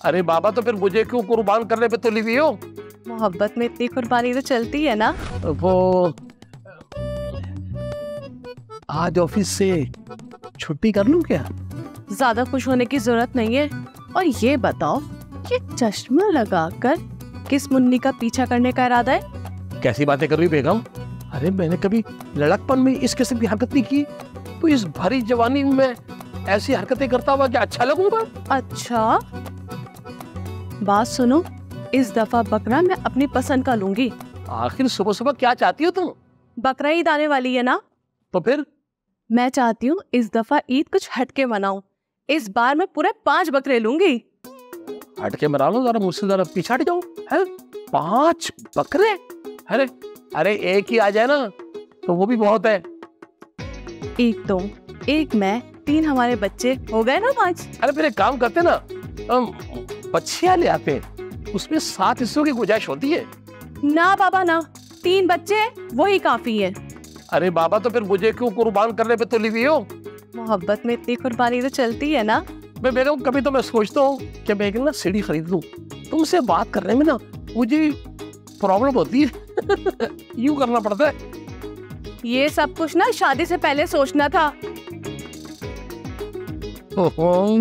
अरे बाबा तो फिर मुझे क्यों कुर्बान करने पे तुली हुई हो? मोहब्बत में इतनी कुर्बानी तो चलती है ना। वो आज ऑफ़िस से छुट्टी कर लूँ क्या? ज़्यादा खुश होने की ज़रूरत नहीं है। और ये बताओ ये चश्मा लगाकर किस मुन्नी का पीछा करने का इरादा है? कैसी बातें कर रही बेगम? अरे मैंने कभी लड़कपन में इस किस्म की हरकत नहीं की। तो इस भरी जवानी में ऐसी हरकतें करता हुआ क्या अच्छा लगूँगा? अच्छा बात सुनो इस दफ़ा बकरा मैं अपनी पसंद का लूँगी। आखिर सुबह सुबह क्या चाहती हो तुम? बकरा ईद आने वाली है ना? तो फिर? मैं चाहती हूँ इस दफ़ा ईद कुछ हटके मनाऊं। इस बार मैं पूरे पाँच बकरे लूँगी। हटके मना लो जरा मुझसे जरा पीछे हट जाओ। है? पाँच बकरे? अरे अरे एक ही आ जाए ना तो वो भी बहुत है। एक तो एक मैं तीन हमारे बच्चे हो गए ना पाँच? अरे फिर एक काम करते ना बच्चियाँ ले आते हैं। उसमें सात हिस्सों की गुंजाइश होती है। ना बाबा ना। तीन बच्चे वही काफ़ी है। अरे बाबा तो फिर मुझे क्यों कुर्बान करने पे तुली हुई हो? मोहब्बत में इतनी कुर्बानी तो चलती है ना। मैं बेगम कभी तो मैं सोचता हूँ कि मैं एक ना सीढ़ी खरीद लूँ। तुमसे बात करने में ना मुझे प्रॉब्लम होती है। यूँ करना पड़ता है। ये सब कुछ ना शादी से पहले सोचना था। ओहो,